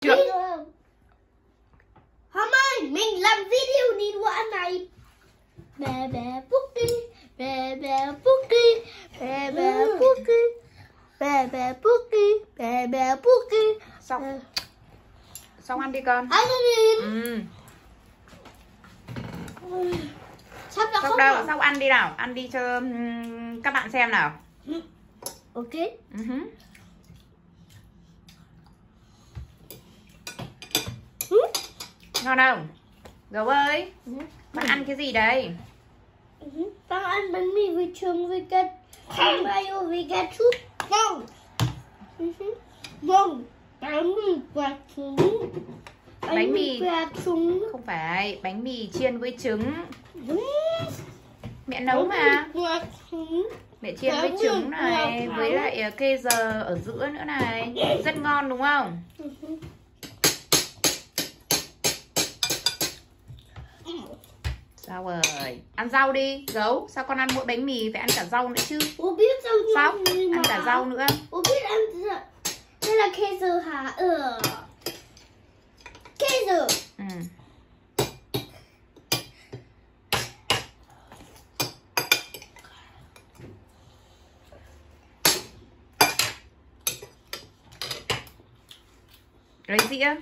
Chưa. Hôm ơi, mình làm video đi đũa này. Bè bè Puki, bè bè Puki, bè bè Puki, bè bè Puki, bè bè Puki. Xong Xong ăn đi con Ăn đi. Ừ Sắp Xong không đâu? Xong ăn đi nào Ăn đi cho các bạn xem nào Ok. Ừ hứ. Ừ. Ngon không? Gấu ơi Ừ. Bạn ăn cái gì đây? Ừ. Tao ăn bánh mì với trứng với không mayo với. Không. Ừ. Không. Bánh mì và trứng. Bánh mì. và trứng. Không phải Bánh mì chiên với trứng Ừ. Mẹ nấu mà. Mẹ chiên với Bánh trứng này Với lại ờ, kê giờ ở giữa nữa này Rất ngon đúng không? Sao rồi Ăn rau đi Gấu Sao con ăn mỗi bánh mì Phải ăn cả rau nữa chứ Bố biết sao Sao? Ăn cả rau nữa Bố biết ăn Đây là queso hả? Ừ. Queso. Ừ Lấy dĩa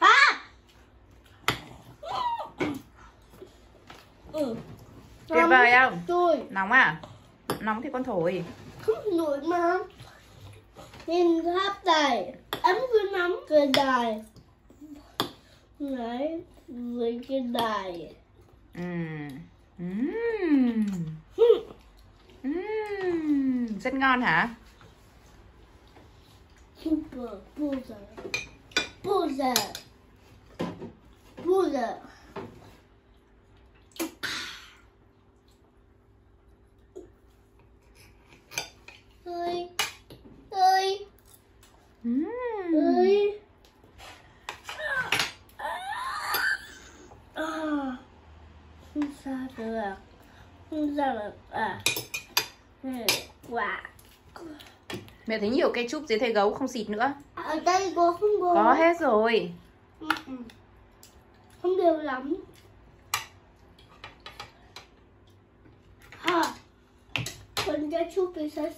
Hả? Ừ. Tuyệt vời không? Rồi. Nóng à? Nóng thì con thổi Không nổi mà. Nhìn tháp đài. Ấm cứ nắm cái đài. Đấy. Với cái đài. Ừm. Ừm. Ừm. Rất ngon hả? Super Boozer. Boozer. Boozer. Ơi ơi ơi không sao được. Không sao được. À. Ừ, quả. Mẹ thấy nhiều ketchup dưới thấy gấu không xịt nữa. Ở đây có không có Có hết rồi. Ừ, ừ. không đều lắm ha con ketchup thì sẽ